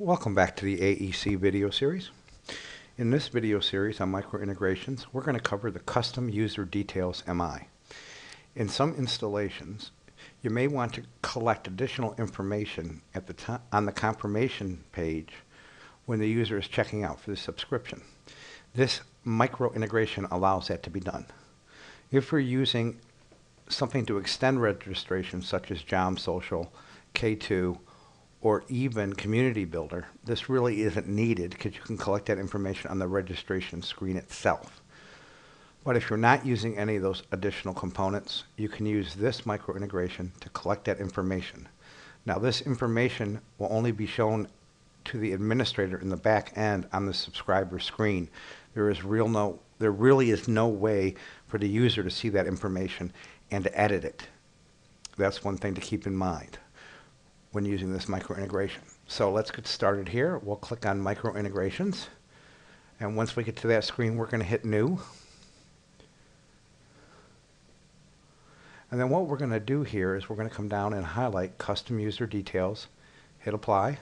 Welcome back to the AEC video series. In this video series on microintegrations, we're going to cover the Custom User Details MI. In some installations, you may want to collect additional information at the on the confirmation page when the user is checking out for the subscription. This microintegration allows that to be done. If we're using something to extend registration such as JomSocial, K2, or even Community Builder, this really isn't needed because you can collect that information on the registration screen itself. But if you're not using any of those additional components, you can use this micro integration to collect that information. Now this information will only be shown to the administrator in the back end on the subscriber screen. There is real no there really is no way for the user to see that information and to edit it. That's one thing to keep in mind when using this micro integration. So let's get started here. We'll click on micro integrations. And once we get to that screen, we're going to hit new. And then what we're going to do here is we're going to come down and highlight custom user details, hit apply.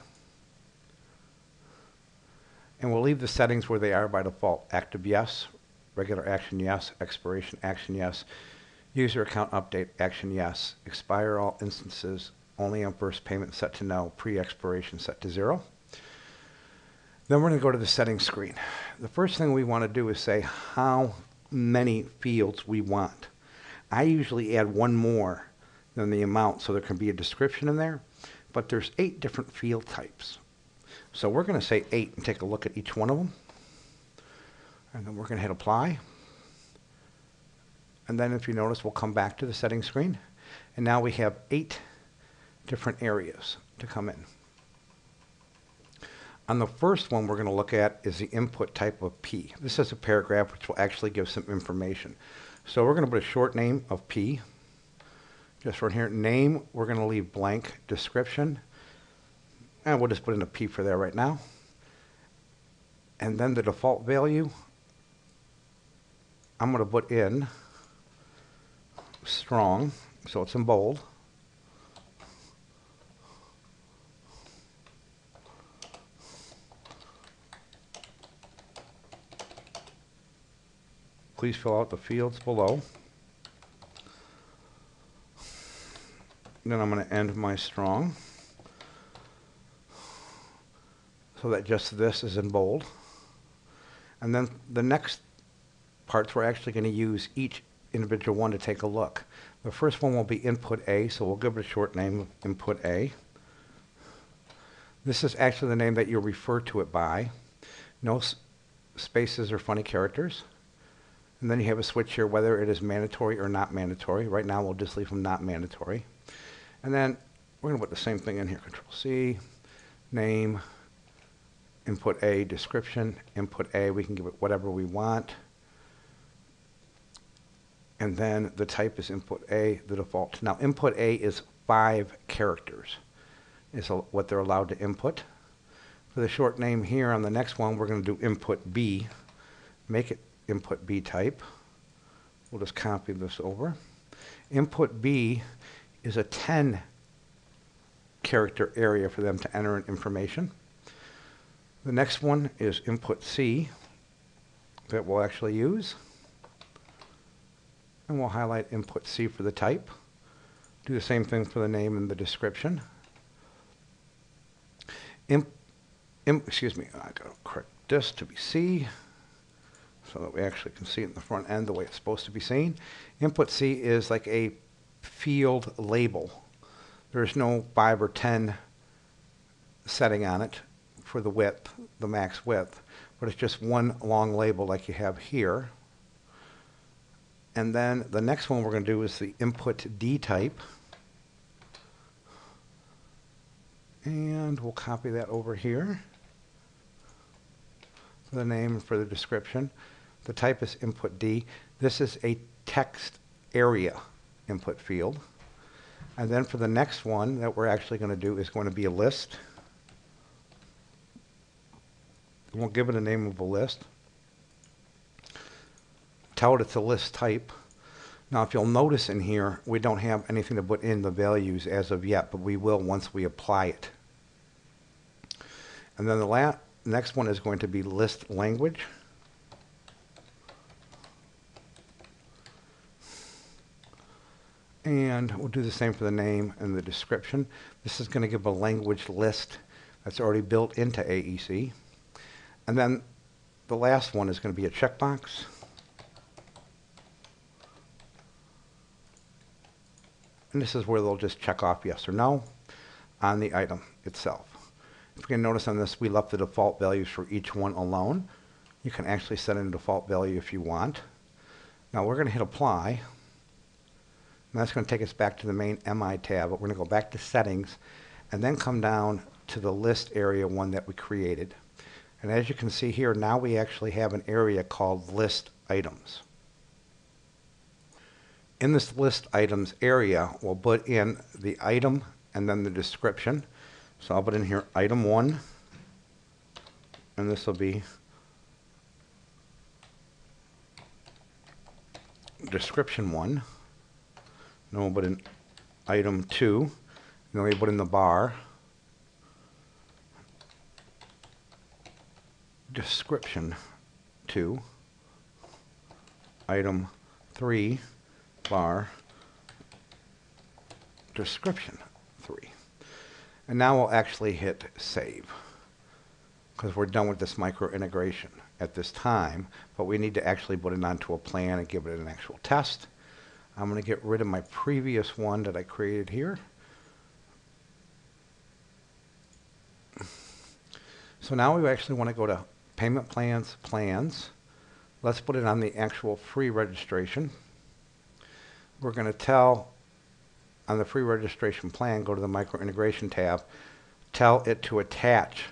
And we'll leave the settings where they are by default. Active yes, regular action yes, expiration action yes, user account update action yes, expire all instances only on first payment set to no, pre-expiration set to zero. Then we're going to go to the settings screen. The first thing we want to do is say how many fields we want. I usually add one more than the amount so there can be a description in there, but there's eight different field types. So we're going to say eight and take a look at each one of them. And then we're going to hit apply. And then if you notice, we'll come back to the settings screen. And now we have eight different areas to come in. On the first one we're going to look at is the input type of P. This is a paragraph which will actually give some information. So we're going to put a short name of P. Just right here, name, we're going to leave blank description. And we'll just put in a P for there right now. And then the default value, I'm going to put in strong, so it's in bold. Please fill out the fields below. Then I'm going to end my strong so that just this is in bold. And then the next parts we're actually going to use each individual one to take a look. The first one will be input A, so we'll give it a short name, input A. This is actually the name that you refer to it by. No spaces or funny characters. And then you have a switch here whether it is mandatory or not mandatory. Right now we'll just leave them not mandatory. And then we're going to put the same thing in here. Control C, name, input A, description, input A. We can give it whatever we want. And then the type is input A, the default. Now input A is five characters is what they're allowed to input. For the short name here on the next one, we're going to do input B. Make it input B type. We'll just copy this over. Input B is a 10 character area for them to enter in information. The next one is input C that we'll actually use. And we'll highlight input C for the type. Do the same thing for the name and the description. Imp, imp, excuse me, I gotta correct this to be C so that we actually can see it in the front end the way it's supposed to be seen. Input C is like a field label. There's no 5 or 10 setting on it for the width, the max width, but it's just one long label like you have here. And then the next one we're going to do is the input D type. And we'll copy that over here for the name and for the description. The type is input D. This is a text area input field. And then for the next one that we're actually going to do is going to be a list. We won't give it a name of a list. Tell it it's a list type. Now if you'll notice in here, we don't have anything to put in the values as of yet, but we will once we apply it. And then the next one is going to be list language. And we'll do the same for the name and the description. This is going to give a language list that's already built into AEC. And then the last one is going to be a checkbox. And this is where they'll just check off yes or no on the item itself. If you can notice on this, we left the default values for each one alone. You can actually set in a default value if you want. Now we're going to hit apply. That's going to take us back to the main MI tab, but we're going to go back to settings and then come down to the list area one that we created. And as you can see here, now we actually have an area called list items. In this list items area, we'll put in the item and then the description. So I'll put in here item one, and this will be description one. We'll put in item two, then we put in the bar. Description two, item three, bar, description three. And now we'll actually hit save because we're done with this micro integration at this time, but we need to actually put it onto a plan and give it an actual test. I'm going to get rid of my previous one that I created here. So now we actually want to go to payment plans, plans. Let's put it on the actual free registration. We're going to tell on the free registration plan, go to the micro integration tab, tell it to attach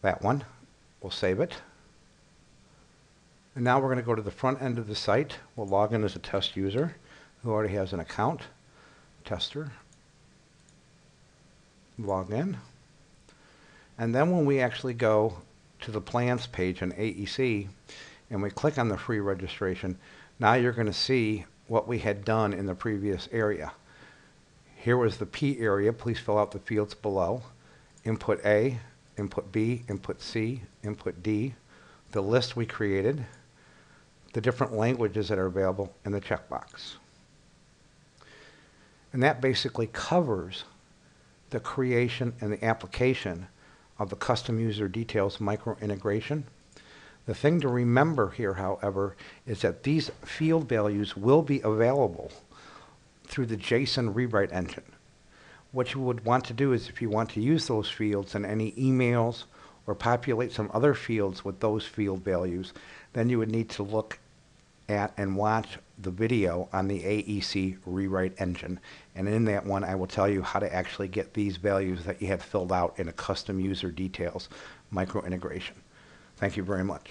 that one. We'll save it. And now we're going to go to the front end of the site. We'll log in as a test user who already has an account. Tester. Log in. And then when we actually go to the plans page in AEC and we click on the free registration, now you're going to see what we had done in the previous area. Here was the P area. Please fill out the fields below. Input A, input B, input C, input D, the list we created, the different languages that are available, and the checkbox. And that basically covers the creation and the application of the custom user details micro integration. The thing to remember here, however, is that these field values will be available through the JSON rewrite engine. What you would want to do is if you want to use those fields in any emails or populate some other fields with those field values, then you would need to look at and watch the video on the AEC rewrite engine. And in that one, I will tell you how to actually get these values that you have filled out in a custom user details micro integration. Thank you very much.